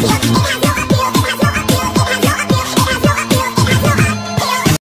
Bye.